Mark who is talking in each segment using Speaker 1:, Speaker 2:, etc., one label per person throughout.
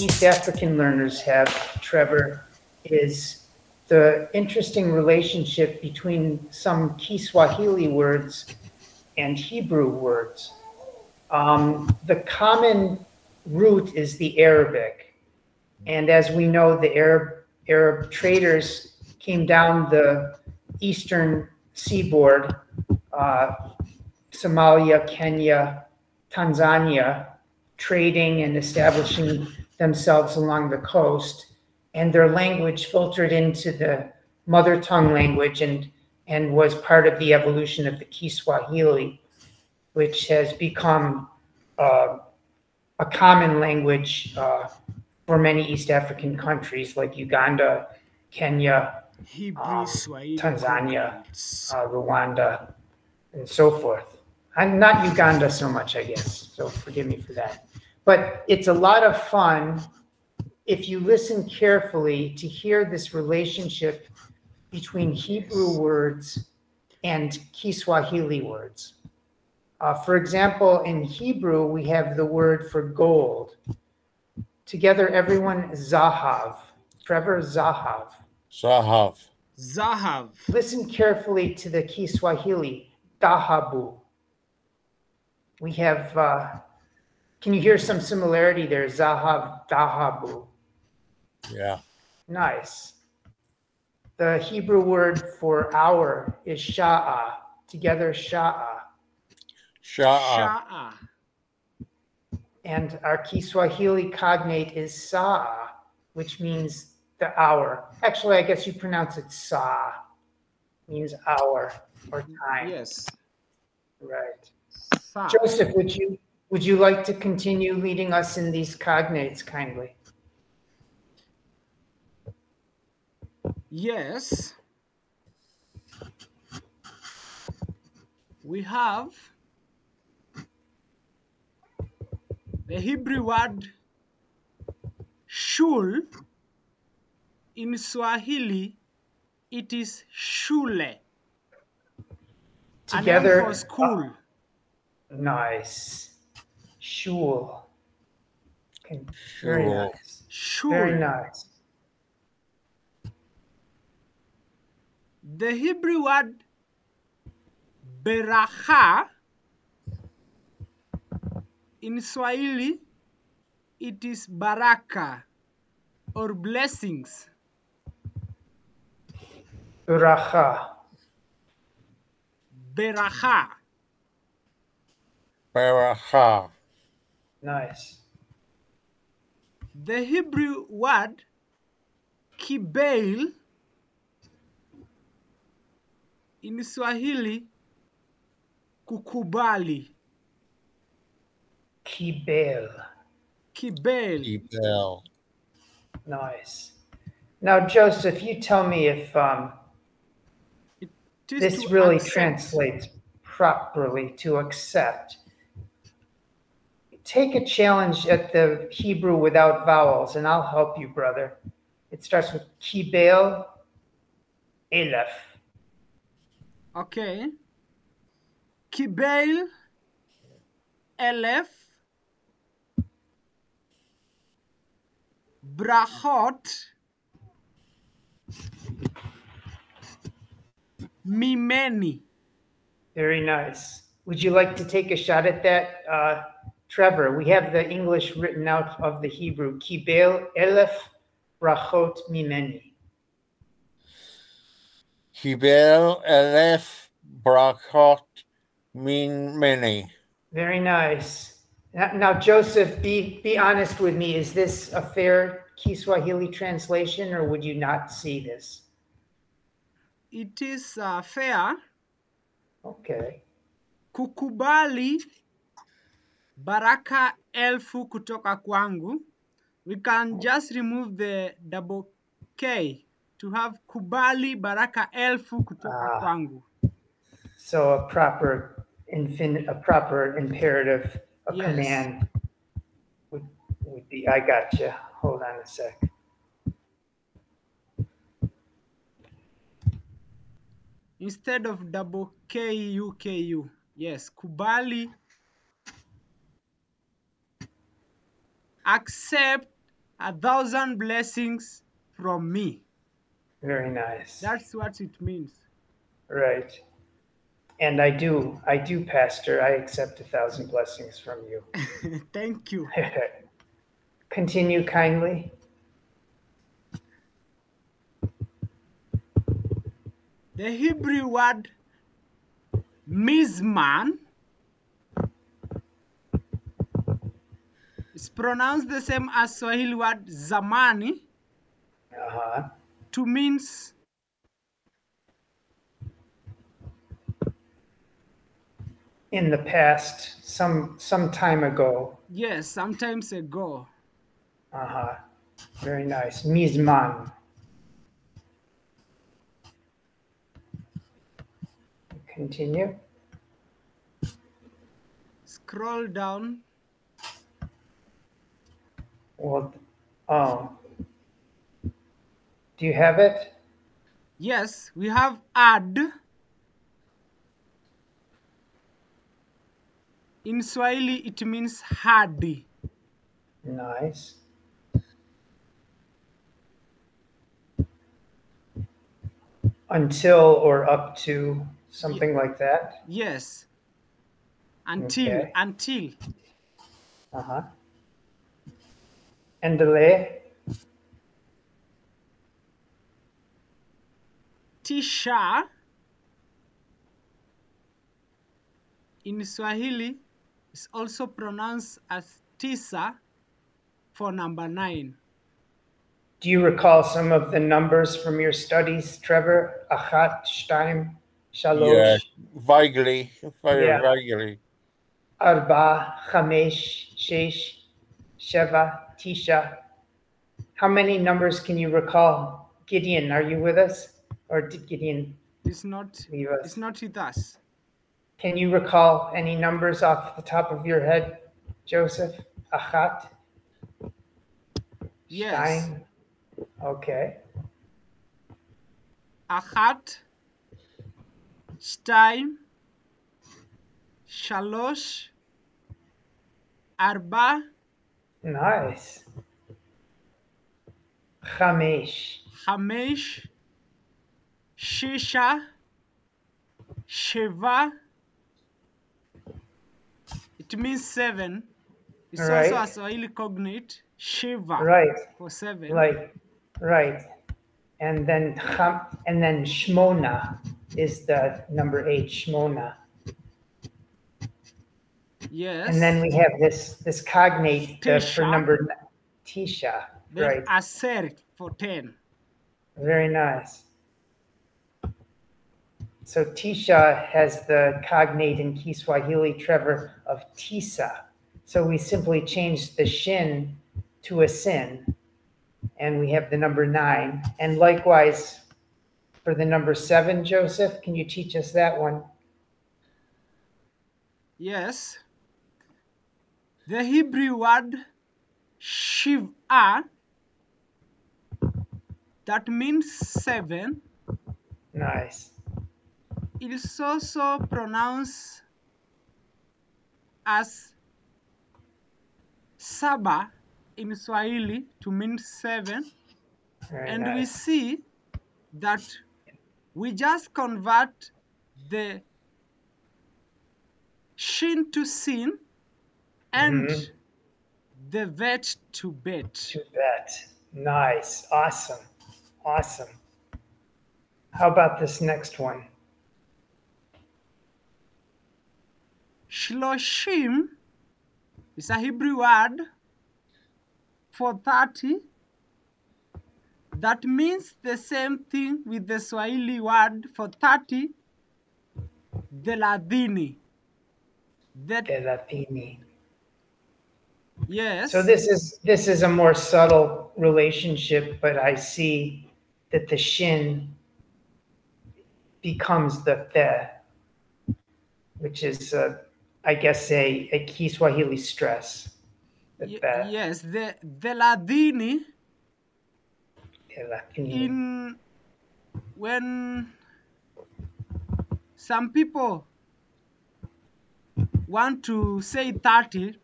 Speaker 1: East African learners have, Trevor, is the interesting relationship between some key Swahili words and Hebrew words. Um, the common root is the Arabic. And as we know, the Arab, Arab traders came down the eastern seaboard, uh, Somalia, Kenya, Tanzania, trading and establishing themselves along the coast. And their language filtered into the mother tongue language and, and was part of the evolution of the Kiswahili, which has become uh, a common language uh, for many East African countries like Uganda, Kenya, um, Tanzania, uh, Rwanda, and so forth. I'm not Uganda so much, I guess, so forgive me for that. But it's a lot of fun if you listen carefully to hear this relationship between Hebrew words and Kiswahili words. Uh, for example, in Hebrew, we have the word for gold. Together, everyone, zahav. Trevor, zahav.
Speaker 2: Zahav.
Speaker 3: Zahav.
Speaker 1: Listen carefully to the Kiswahili, dahabu. We have, uh, can you hear some similarity there? Zahav, dahabu.
Speaker 2: Yeah.
Speaker 1: Nice. The Hebrew word for hour is sha'a. Together, sha'a.
Speaker 2: Sha'a.
Speaker 3: Sha'a.
Speaker 1: And our Kiswahili cognate is sa'a, which means the hour. Actually, I guess you pronounce it sa, means hour or time.
Speaker 3: Yes.
Speaker 1: Right.
Speaker 3: Sa.
Speaker 1: Joseph, would you would you like to continue leading us in these cognates kindly?
Speaker 3: Yes. We have the Hebrew word shul. In Swahili, it is shule.
Speaker 1: Together,
Speaker 3: for school.
Speaker 1: Uh, nice. Shul. Okay, Very nice.
Speaker 3: Shul.
Speaker 1: Very nice.
Speaker 3: The Hebrew word beracha in Swahili it is baraka or blessings.
Speaker 1: Uracha.
Speaker 3: Beracha.
Speaker 2: Baracha.
Speaker 1: Nice.
Speaker 3: The Hebrew word kibail in Swahili kukubali.
Speaker 1: Kibel.
Speaker 3: Kibail.
Speaker 2: Ebel.
Speaker 1: Nice. Now, Joseph, you tell me if um, this really
Speaker 3: accept.
Speaker 1: translates properly to accept. Take a challenge at the Hebrew without vowels, and I'll help you, brother. It starts with kibel, elef.
Speaker 3: Okay. Kibail, Elef, Brachot, Mimeni.
Speaker 1: Very nice. Would you like to take a shot at that, uh, Trevor? We have the English written out of the Hebrew. Kibel, elef, brachot, mimeni.
Speaker 2: Kibel elef brachot Mimeni.
Speaker 1: Very nice. Now, now, Joseph, be be honest with me. Is this a fair Kiswahili translation, or would you not see this?
Speaker 3: It is uh, fair
Speaker 1: Okay.
Speaker 3: kukubali baraka elfu kutoka kwangu. We can just remove the double K to have kubali baraka elfu kutoka
Speaker 1: Ah.
Speaker 3: kwangu.
Speaker 1: So a proper infin a proper imperative, a
Speaker 3: Yes.
Speaker 1: command would would be. I got you. Hold on a sec.
Speaker 3: instead of double K U K U. Yes, kubali. Accept a thousand blessings from me.
Speaker 1: Very nice.
Speaker 3: That's what it means.
Speaker 1: Right. And I do, I do, Pastor. I accept a thousand blessings from you.
Speaker 3: Thank you.
Speaker 1: Continue kindly.
Speaker 3: The Hebrew word mizman is pronounced the same as Swahili word zamani
Speaker 1: Uh-huh.
Speaker 3: to means
Speaker 1: In the past, some some time ago.
Speaker 3: yes, sometimes ago.
Speaker 1: Uh-huh. Very nice. Mizman. Continue.
Speaker 3: Scroll down.
Speaker 1: Well, oh. Do you have it?
Speaker 3: Yes, we have add. In Swahili, it means hadi.
Speaker 1: Nice. Until or up to something like that.
Speaker 3: Yes. Until,
Speaker 1: Okay.
Speaker 3: until.
Speaker 1: Uh-huh. Uh-huh. Endele.
Speaker 3: Tisha in Swahili is also pronounced as tisa for number nine.
Speaker 1: Do you recall some of the numbers from your studies, Trevor? Achat, Shtaim, Shalosh,
Speaker 2: Yeah, vaguely, very
Speaker 1: Yeah.
Speaker 2: vaguely.
Speaker 1: Arba, Chamesh, Shesh, Sheva, Tisha. How many numbers can you recall? Gideon, are you with us? Or did Gideon
Speaker 3: it's not,
Speaker 1: leave us?
Speaker 3: It's not with us.
Speaker 1: Can you recall any numbers off the top of your head, Joseph? Achat?
Speaker 3: Yes.
Speaker 1: Stein? Okay.
Speaker 3: Achat, Stein, Shalosh, Arba,
Speaker 1: Nice. Hamish.
Speaker 3: Hamish. Shisha. Shiva. It means seven. It's
Speaker 1: right.
Speaker 3: also a Swahili cognate. Shiva.
Speaker 1: Right.
Speaker 3: For seven.
Speaker 1: Right. Right. And then and then Shmona is the number eight. Shmona
Speaker 3: yes.
Speaker 1: And then we have this this cognate uh, for number tisha.
Speaker 3: then
Speaker 1: Right.
Speaker 3: aser for ten.
Speaker 1: Very nice. So Tisha has the cognate in Kiswahili, Trevor, of Tisa. So we simply change the shin to a sin, and we have the number nine. And likewise, for the number seven, Joseph, can you teach us that one?
Speaker 3: Yes. The Hebrew word Shiva that means seven.
Speaker 1: Nice.
Speaker 3: It is also pronounced as Saba in Swahili to mean seven.
Speaker 1: Very
Speaker 3: and we see that we just convert the shin to sin and
Speaker 1: Mhm.
Speaker 3: the vet to bet.
Speaker 1: To bet. Nice. Awesome. Awesome. How about this next one?
Speaker 3: Shloshim is a Hebrew word for 30 that means the same thing with the Swahili word for 30,
Speaker 1: thelathini.
Speaker 3: Yes.
Speaker 1: So this is this is a more subtle relationship, but I see that the shin becomes the the, which is uh, I guess a a Kiswahili stress. The
Speaker 3: Ye-
Speaker 1: the,
Speaker 3: yes, the the Ladini
Speaker 1: thelathini.
Speaker 3: in when some people want to say 30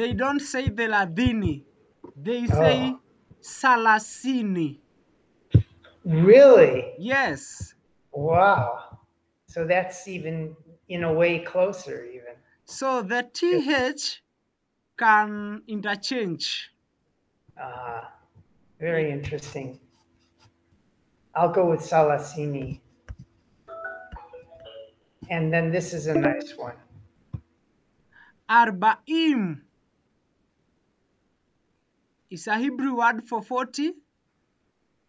Speaker 3: they don't say thelathini they say
Speaker 1: Oh.
Speaker 3: salasini.
Speaker 1: Really?
Speaker 3: Yes.
Speaker 1: Wow. So that's even in a way closer, even.
Speaker 3: So the th can interchange.
Speaker 1: Ah, very interesting. I'll go with Salasini. And then this is a nice one.
Speaker 3: Arbaim is a Hebrew word for 40.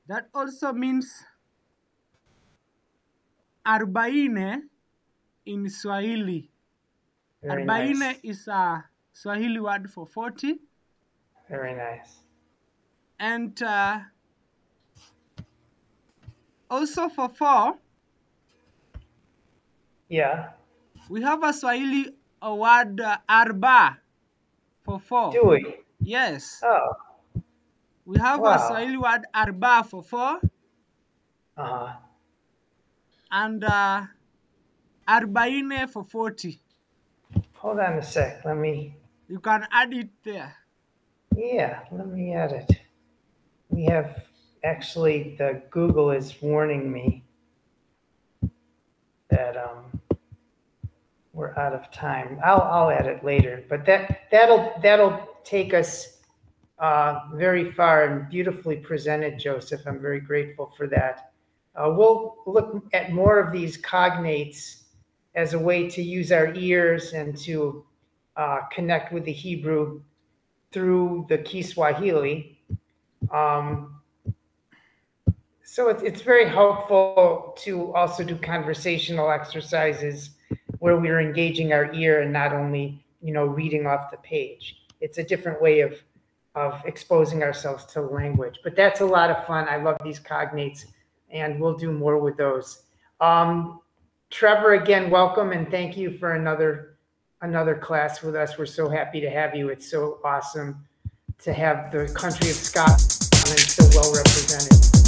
Speaker 3: That also means arbaine in Swahili.
Speaker 1: Very
Speaker 3: Arbaine
Speaker 1: nice.
Speaker 3: is a Swahili word for 40.
Speaker 1: Very nice.
Speaker 3: And uh, also for four,
Speaker 1: Yeah.
Speaker 3: we have a Swahili word uh, arba for four.
Speaker 1: Do we?
Speaker 3: Yes.
Speaker 1: Oh.
Speaker 3: We have a
Speaker 1: Wow.
Speaker 3: Swahili word arba for four
Speaker 1: Uh-huh.
Speaker 3: and uh, arbaine for 40.
Speaker 1: Hold on a sec. Let me
Speaker 3: You can add it there.
Speaker 1: yeah, let me add it. We have actually the Google is warning me that um we're out of time. I'll I'll add it later, but that that'll that'll take us uh, very far and beautifully presented, Joseph. I'm very grateful for that. Uh, we'll look at more of these cognates as a way to use our ears and to uh, connect with the Hebrew through the Kiswahili. Um, so it's, it's very helpful to also do conversational exercises where we're engaging our ear and not only, you know, reading off the page. It's a different way of, of exposing ourselves to language. But that's a lot of fun. I love these cognates and we'll do more with those. Um, Trevor, again, welcome and thank you for another another class with us. We're so happy to have you. It's so awesome to have the country of Scotland so well represented.